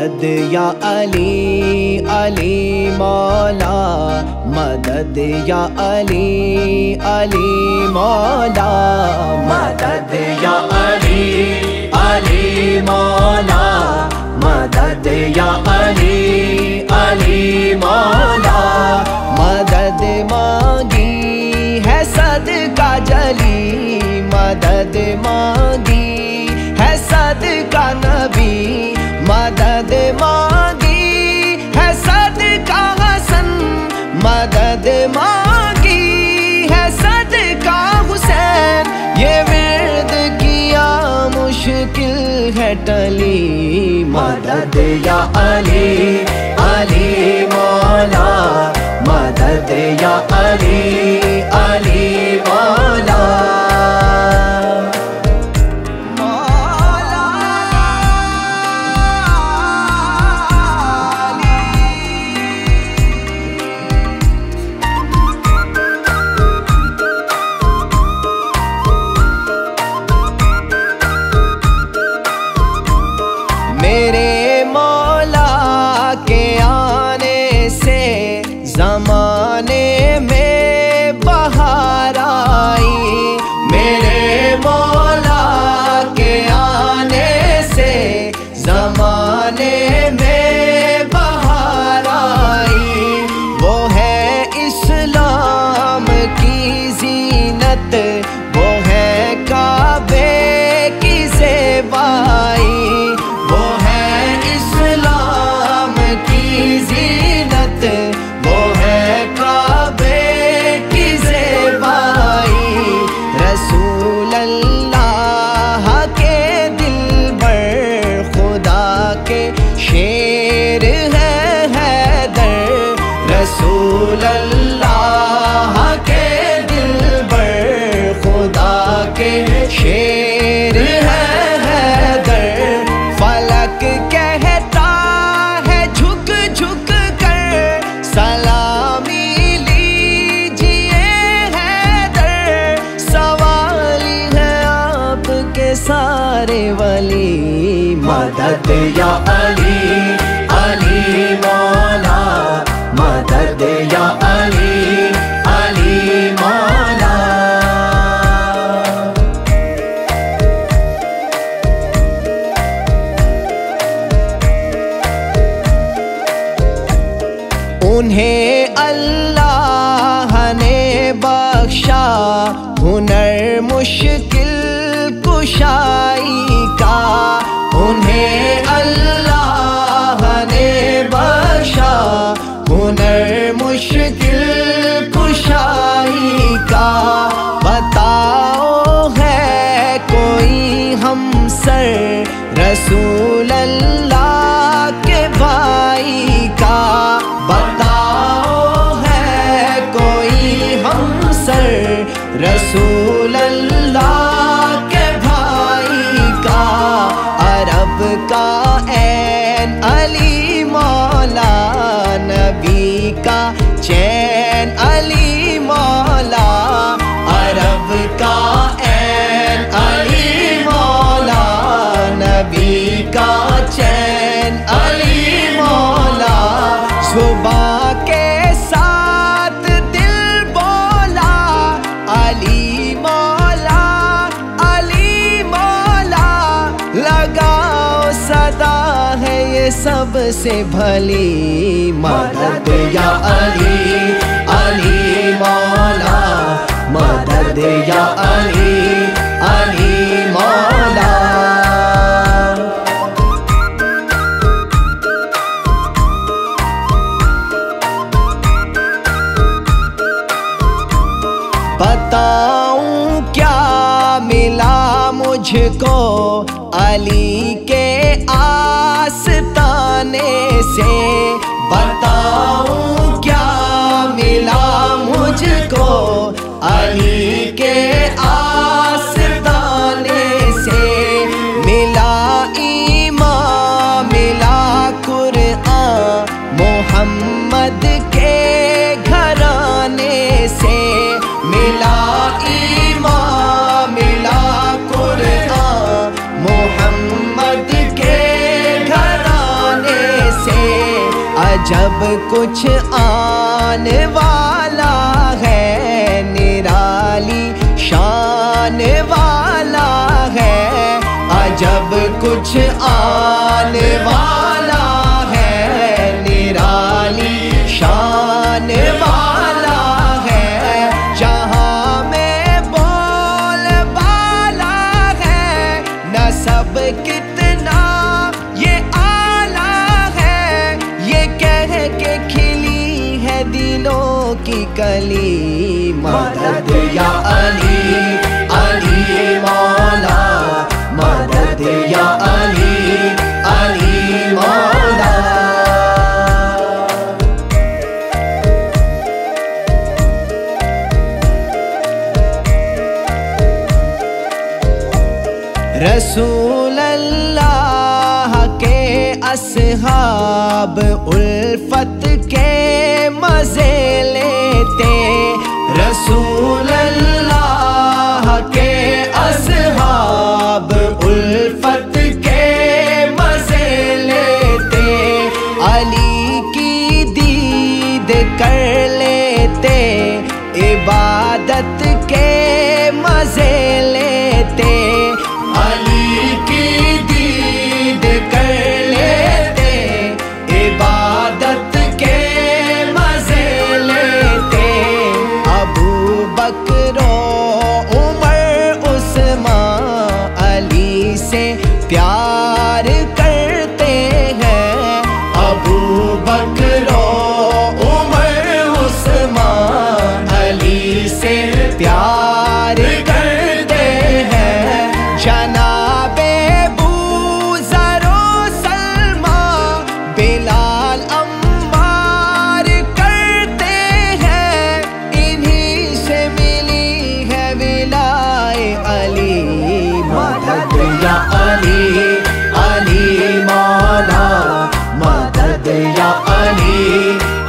مدد یا علی علی مولا، مدد یا علی علی مولا، مدد یا علی علی مولا، مدد یا علی علی مولا، مدد مانگی ہے صدقہ جلی، مدد مانگی ہے صدقہ نبی مدد مانگی ہے صدقہ حسن، مدد مانگی ہے صدقہ حسین۔ یہ ورد کیا مشکل ہے ٹلی؟ مدد یا علی علی مولا، مدد یا علی علی۔ name. رسول اللہ کے مدد یا علی علی مولا انہیں اللہ نے بخشا ہنر مشکل کشائی کا انہیں اللہ ہنر مشکل کشائی کا بتاؤ ہے کوئی ہم سر رسول اللہ کے بھائی کا بتاؤ ہے کوئی ہم سر رسول اللہ کا چین علی مولا، عرب کا این علی مولا، نبی کا چین علی مولا۔ صبح کے ساتھ دل بولا، علی مولا علی مولا۔ لگاؤ صدا ہے یہ سب سے بھلی، مدد یا علی علی مولا، مدد یا علی علی مولا۔ بتاؤں کیا ملا مجھ کو علی کے آستانے سے؟ محمد کے گھرانے سے ملا ایمان، ملا قرآن۔ محمد کے گھرانے جب کچھ آنے والا ہے، نرالی شان والا ہے۔ جب کچھ آنے والا کے کھلی ہے دلوں کی کلی مدد یا علی علی مولا مدد یا علی علی مولا۔ رسول اللہ کے اصحاب الفت کے مزے لیتے۔ رسول اللہ کے اصحاب الفت کے مزے لیتے۔ علی کی دید کر لیتے۔ عبادت کے مزے لیتے۔ 的要爱你。